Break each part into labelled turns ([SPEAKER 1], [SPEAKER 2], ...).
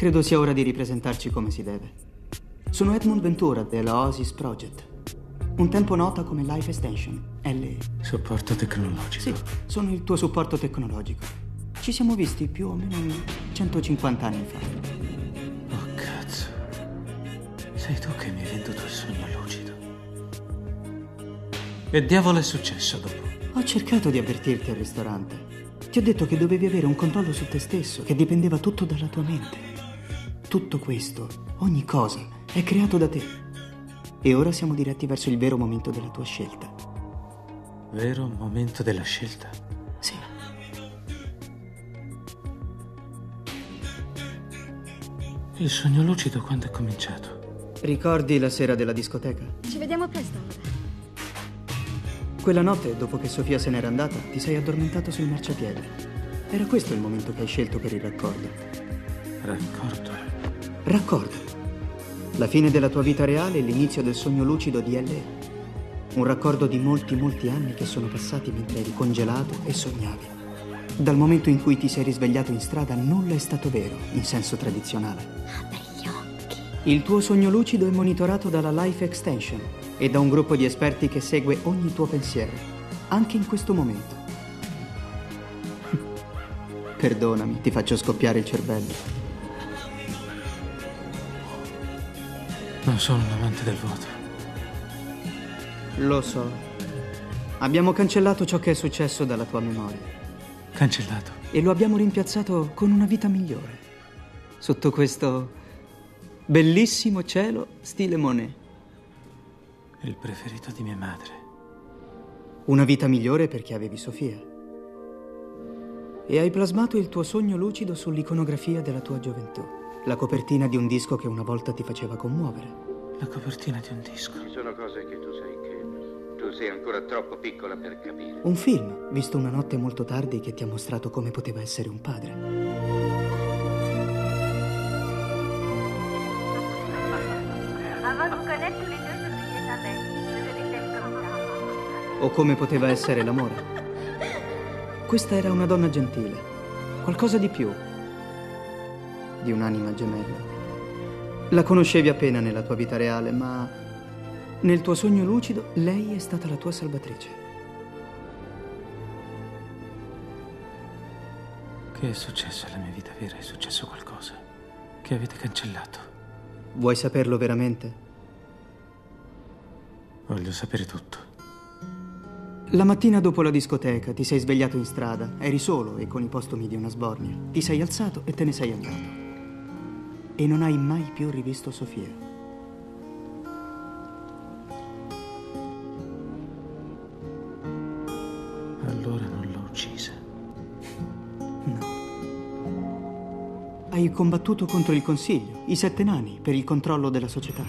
[SPEAKER 1] Credo sia ora di ripresentarci come si deve. Sono Edmund Ventura della Oasis Project. Un tempo nota come Life Extension, LE.
[SPEAKER 2] Supporto tecnologico.
[SPEAKER 1] Sì, sono il tuo supporto tecnologico. Ci siamo visti più o meno 150 anni fa.
[SPEAKER 2] Oh cazzo. Sei tu che mi hai venduto il sogno lucido. Che diavolo è successo dopo?
[SPEAKER 1] Ho cercato di avvertirti al ristorante. Ti ho detto che dovevi avere un controllo su te stesso, che dipendeva tutto dalla tua mente. Tutto questo, ogni cosa, è creato da te. E ora siamo diretti verso il vero momento della tua scelta.
[SPEAKER 2] Vero momento della scelta?
[SPEAKER 1] Sì.
[SPEAKER 2] Il sogno lucido quando è cominciato?
[SPEAKER 1] Ricordi la sera della discoteca?
[SPEAKER 3] Ci vediamo presto.
[SPEAKER 1] Quella notte, dopo che Sofia se n'era andata, ti sei addormentato sul marciapiede. Era questo il momento che hai scelto per il raccordo.
[SPEAKER 2] Raccordo?
[SPEAKER 1] Raccordo. La fine della tua vita reale e l'inizio del sogno lucido di LE. Un raccordo di molti, molti anni che sono passati mentre eri congelato e sognavi. Dal momento in cui ti sei risvegliato in strada, nulla è stato vero, in senso tradizionale.
[SPEAKER 3] Apri gli occhi.
[SPEAKER 1] Il tuo sogno lucido è monitorato dalla Life Extension e da un gruppo di esperti che segue ogni tuo pensiero, anche in questo momento. Perdonami, ti faccio scoppiare il cervello.
[SPEAKER 2] Non sono un amante del voto.
[SPEAKER 1] Lo so. Abbiamo cancellato ciò che è successo dalla tua memoria
[SPEAKER 2] Cancellato.
[SPEAKER 1] e lo abbiamo rimpiazzato con una vita migliore. Sotto questo bellissimo cielo stile Monet.
[SPEAKER 2] Il preferito di mia madre.
[SPEAKER 1] Una vita migliore perché avevi Sofia. E hai plasmato il tuo sogno lucido sull'iconografia della tua gioventù. La copertina di un disco che una volta ti faceva commuovere.
[SPEAKER 2] La copertina di un disco.
[SPEAKER 4] Ci sono cose che tu sai che tu sei ancora troppo piccola per capire.
[SPEAKER 1] Un film, visto una notte molto tardi, che ti ha mostrato come poteva essere un padre. O come poteva essere l'amore. Questa era una donna gentile. Qualcosa di più. Di un'anima gemella. La conoscevi appena nella tua vita reale, ma nel tuo sogno lucido lei è stata la tua salvatrice.
[SPEAKER 2] Che è successo alla mia vita vera? È successo qualcosa che avete cancellato.
[SPEAKER 1] Vuoi saperlo veramente?
[SPEAKER 2] Voglio sapere tutto.
[SPEAKER 1] La mattina dopo la discoteca ti sei svegliato in strada, eri solo e con i postumi di una sbornia. Ti sei alzato e te ne sei andato. E non hai mai più rivisto Sofia.
[SPEAKER 2] Allora non l'ho uccisa.
[SPEAKER 1] No. Hai combattuto contro il Consiglio, i Sette Nani, per il controllo della società.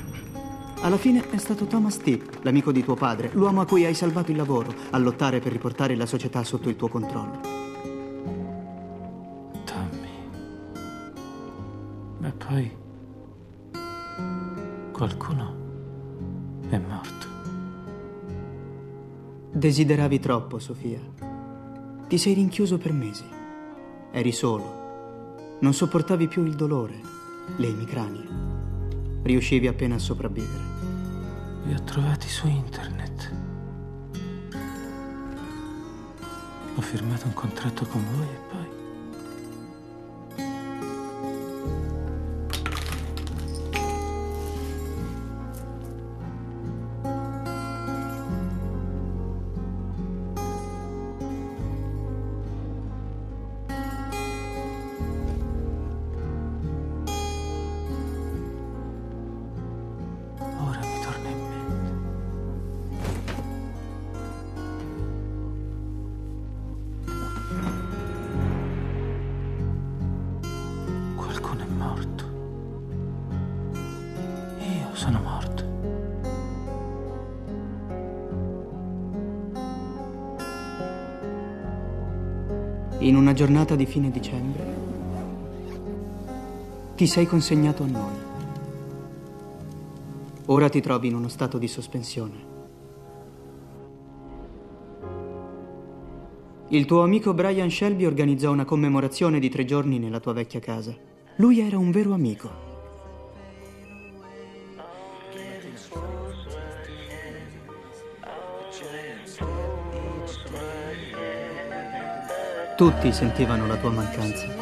[SPEAKER 1] Alla fine è stato Thomas T, l'amico di tuo padre, l'uomo a cui hai salvato il lavoro, a lottare per riportare la società sotto il tuo controllo.
[SPEAKER 2] Ma poi... Qualcuno è morto.
[SPEAKER 1] Desideravi troppo, Sofia. Ti sei rinchiuso per mesi. Eri solo. Non sopportavi più il dolore, le emicranie. Riuscivi appena a sopravvivere.
[SPEAKER 2] Li ho trovati su internet. Ho firmato un contratto con voi e poi... Qualcuno è morto. Io sono morto.
[SPEAKER 1] In una giornata di fine dicembre ti sei consegnato a noi. Ora ti trovi in uno stato di sospensione. Il tuo amico Brian Shelby organizzò una commemorazione di tre giorni nella tua vecchia casa. Lui era un vero amico. Tutti sentivano la tua mancanza.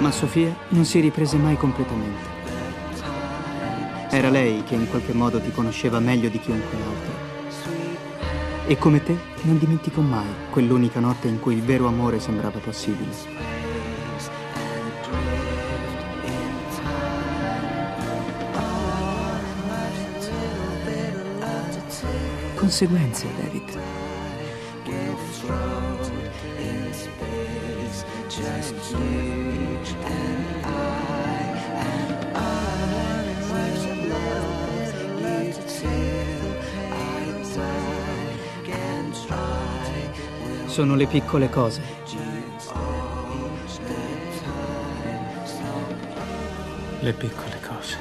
[SPEAKER 1] Ma Sofia non si riprese mai completamente. Era lei che in qualche modo ti conosceva meglio di chiunque altro. E come te non dimentico mai quell'unica notte in cui il vero amore sembrava possibile. Conseguenze, David. Sono le piccole cose.
[SPEAKER 2] Le piccole cose.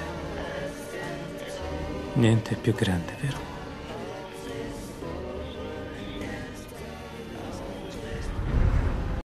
[SPEAKER 2] Niente è più grande, vero?